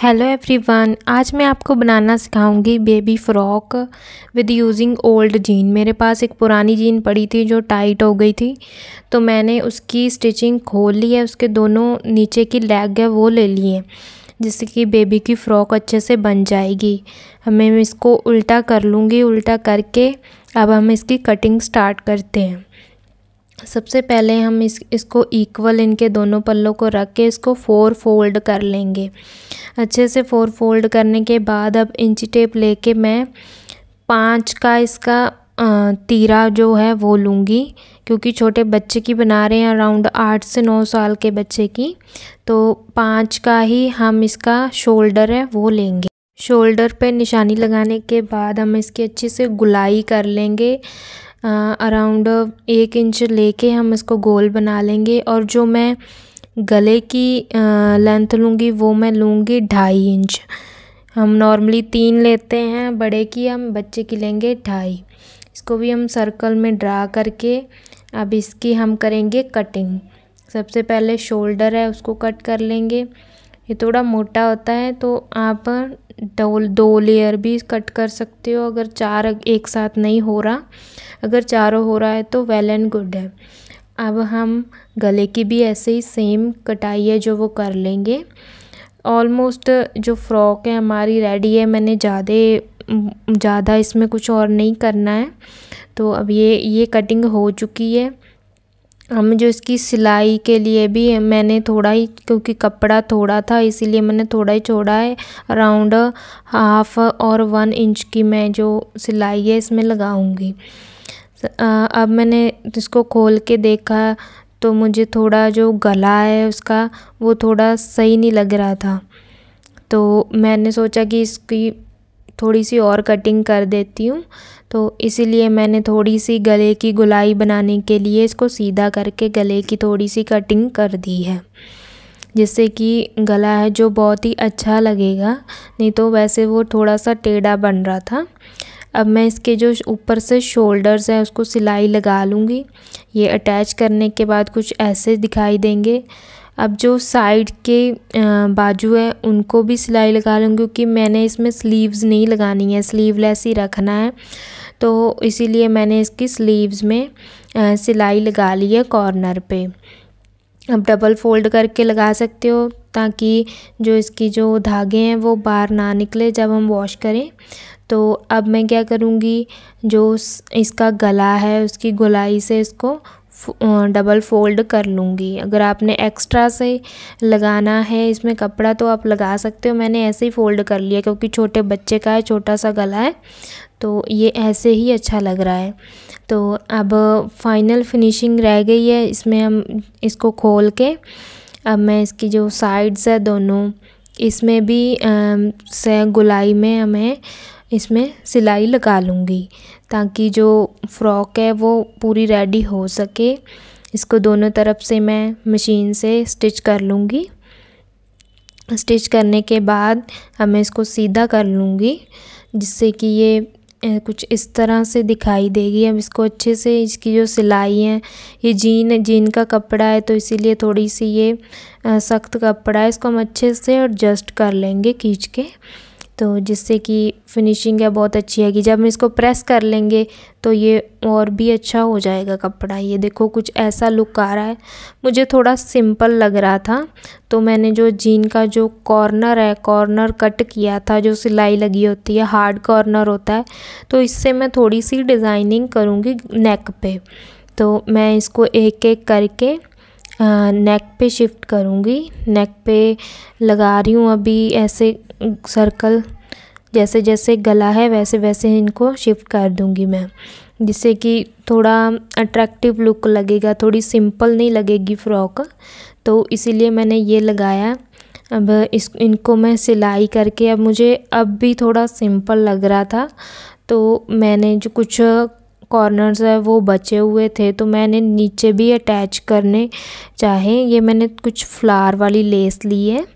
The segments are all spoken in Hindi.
हेलो एवरीवन आज मैं आपको बनाना सिखाऊँगी baby frock with using old jean मेरे पास एक पुरानी जीन पड़ी थी जो टाइट हो गई थी तो मैंने उसकी स्टिचिंग खोल ली है, उसके दोनों नीचे की लेग है, वो ले ली है, जिससे कि बेबी की फ़्रॉक अच्छे से बन जाएगी। मैं इसको उल्टा कर लूँगी, उल्टा करके अब हम इसकी कटिंग स्टार्ट करते हैं। सबसे पहले हम इस, इसको इक्वल इनके दोनों पल्लों को रख के इसको फ़ोर फोल्ड कर लेंगे। अच्छे से फ़ोर फोल्ड करने के बाद अब इंची टेप लेके मैं पाँच का इसका तीरा जो है वो लूँगी, क्योंकि छोटे बच्चे की बना रहे हैं अराउंड आठ से नौ साल के बच्चे की। तो पाँच का ही हम इसका शोल्डर है, वो लेंगे। शोल्डर पे निशानी लगाने के बाद हम इसकी अच्छे से गुलाई कर लेंगे। अराउंड एक इंच लेके हम इसको गोल बना लेंगे और जो मैं गले की लेंथ लूँगी वो मैं लूँगी ढाई इंच हम नॉर्मली तीन लेते हैं, बड़े की हम, बच्चे की लेंगे ढाई. इसको भी हम सर्कल में ड्रा करके अब इसकी हम करेंगे कटिंग सबसे पहले शोल्डर है, उसको कट कर लेंगे. ये थोड़ा मोटा होता है तो आप डोल, दो लेयर भी कट कर सकते हो, अगर चार एक साथ नहीं हो रहा। अगर चारों हो रहा है तो वेल एंड गुड है। अब हम गले की भी ऐसे ही सेम कटाई है जो वो कर लेंगे। ऑलमोस्ट जो फ्रॉक है हमारी रेडी है, मैंने ज़्यादा ज़्यादा इसमें कुछ और नहीं करना है। तो अब ये ये कटिंग हो चुकी है। हम जो इसकी सिलाई के लिए भी मैंने थोड़ा ही, क्योंकि कपड़ा थोड़ा था, इसीलिए मैंने थोड़ा ही छोड़ा है। अराउंड हाफ़ और वन इंच की मैं जो सिलाई है, इसमें लगाऊँगी। अब मैंने इसको खोल के देखा तो मुझे थोड़ा जो गला है उसका, वो थोड़ा सही नहीं लग रहा था। तो मैंने सोचा कि इसकी थोड़ी सी और कटिंग कर देती हूँ। तो इसीलिए मैंने थोड़ी सी गले की गुलाई बनाने के लिए इसको सीधा करके गले की थोड़ी सी कटिंग कर दी है। जिससे कि गला है जो बहुत ही अच्छा लगेगा, नहीं तो वैसे वो थोड़ा सा टेढ़ा बन रहा था। अब मैं इसके जो ऊपर से शोल्डर्स हैं, उसको सिलाई लगा लूँगी। ये अटैच करने के बाद कुछ ऐसे दिखाई देंगे। अब जो साइड के बाजू है, उनको भी सिलाई लगा लूँगी क्योंकि मैंने इसमें स्लीव्स नहीं लगानी है स्लीवलेस ही रखना है। तो इसीलिए मैंने इसकी स्लीव्स में सिलाई लगा ली है कॉर्नर पे। अब डबल फोल्ड करके लगा सकते हो, ताकि जो इसकी जो धागे हैं, वो बाहर ना निकले जब हम वॉश करें। तो अब मैं क्या करूँगी, जो इसका गला है, उसकी गोलाई से इसको डबल फ़ोल्ड कर लूँगी। अगर आपने एक्स्ट्रा से लगाना है इसमें कपड़ा तो आप लगा सकते हो। मैंने ऐसे ही फ़ोल्ड कर लिया, क्योंकि छोटे बच्चे का है, छोटा सा गला है तो ये ऐसे ही अच्छा लग रहा है। तो अब फाइनल फिनिशिंग रह गई है, इसमें हम इसको खोल के, अब मैं इसकी जो साइड्स है दोनों, इसमें भी से गुलाई में हमें इसमें सिलाई लगा लूँगी ताकि जो फ़्रॉक है वो पूरी रेडी हो सके। इसको दोनों तरफ़ से मैं मशीन से स्टिच कर लूँगी। स्टिच करने के बाद हमें इसको सीधा कर लूँगी, जिससे कि ये कुछ इस तरह से दिखाई देगी। अब इसको अच्छे से इसकी जो सिलाई है, ये जीन जीन का कपड़ा है तो इसीलिए थोड़ी सी ये सख्त कपड़ा है। इसको हम अच्छे से एडजस्ट कर लेंगे खींच के। तो जिससे कि फिनिशिंग है, बहुत अच्छी आएगी जब हम इसको प्रेस कर लेंगे तो ये और भी अच्छा हो जाएगा कपड़ा। ये देखो, कुछ ऐसा लुक आ रहा है। मुझे थोड़ा सिंपल लग रहा था। तो मैंने जो जीन का जो कॉर्नर है कॉर्नर कट किया था, जो सिलाई लगी होती है हार्ड कॉर्नर होता है तो इससे मैं थोड़ी सी डिज़ाइनिंग करूँगी नेक पे। तो मैं इसको एक एक करके नेक पे शिफ्ट करूँगी। नेक पे लगा रही हूँ अभी ऐसे सर्कल जैसे जैसे गला है वैसे वैसे इनको शिफ्ट कर दूँगी मैं, जिससे कि थोड़ा अट्रैक्टिव लुक लगेगा, थोड़ी सिंपल नहीं लगेगी फ़्रॉक तो इसीलिए मैंने ये लगाया। अब इस, इनको मैं सिलाई करके, अब मुझे अब भी थोड़ा सिंपल लग रहा था तो मैंने जो कुछ कॉर्नर्स है, वो बचे हुए थे तो मैंने नीचे भी अटैच करने चाहे। ये मैंने कुछ फ्लावर वाली लेस ली है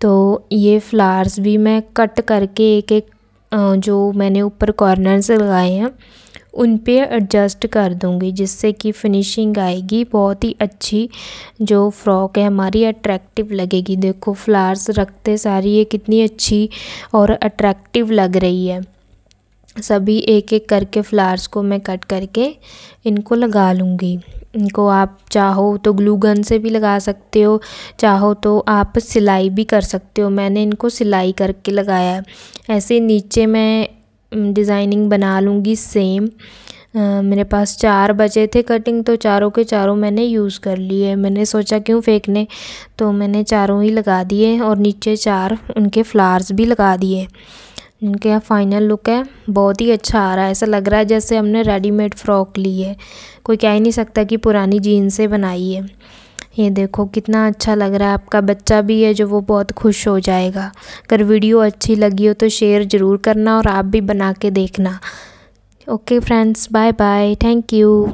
तो ये फ्लावर्स भी मैं कट करके एक एक जो मैंने ऊपर कॉर्नर्स लगाए हैं, उन पे एडजस्ट कर दूँगी, जिससे कि फिनिशिंग आएगी। बहुत ही अच्छी जो फ्रॉक है, हमारी अट्रैक्टिव लगेगी। देखो फ्लावर्स रखते सारी, ये कितनी अच्छी और अट्रैक्टिव लग रही है। सभी एक एक करके फ्लावर्स को मैं कट करके इनको लगा लूँगी। इनको आप चाहो तो ग्लू गन से भी लगा सकते हो चाहो तो आप सिलाई भी कर सकते हो। मैंने इनको सिलाई करके लगाया है। ऐसे नीचे मैं डिज़ाइनिंग बना लूँगी सेम आ, मेरे पास चार बचे थे कटिंग तो चारों के चारों मैंने यूज़ कर लिए मैंने सोचा क्यों फेंकने? तो मैंने चारों ही लगा दिए और नीचे चार उनके फ्लावर्स भी लगा दिए इनके फाइनल लुक है। बहुत ही अच्छा आ रहा है। ऐसा लग रहा है जैसे हमने रेडीमेड फ़्रॉक ली है। कोई कह ही नहीं सकता कि पुरानी जीन से बनाई है। ये देखो, कितना अच्छा लग रहा है। आपका बच्चा भी है जो वो बहुत खुश हो जाएगा। अगर वीडियो अच्छी लगी हो तो शेयर ज़रूर करना और आप भी बना के देखना। Okay friends bye bye thank you